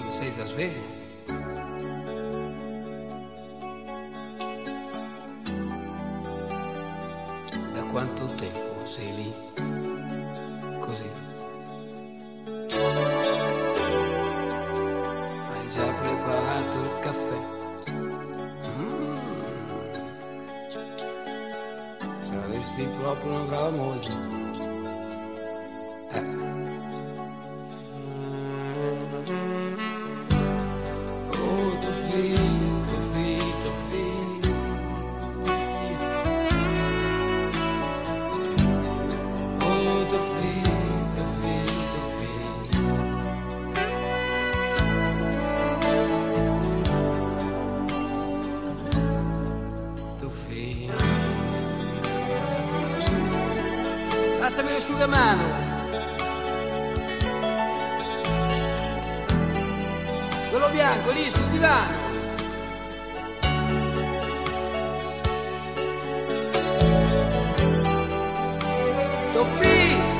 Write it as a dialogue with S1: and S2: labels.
S1: Come sei già sveglio? Da quanto tempo sei lì? Così. Hai già preparato il caffè? Mm. Saresti proprio una brava moglie. Passami l'asciugamano. Quello bianco lì sul divano. Tofì!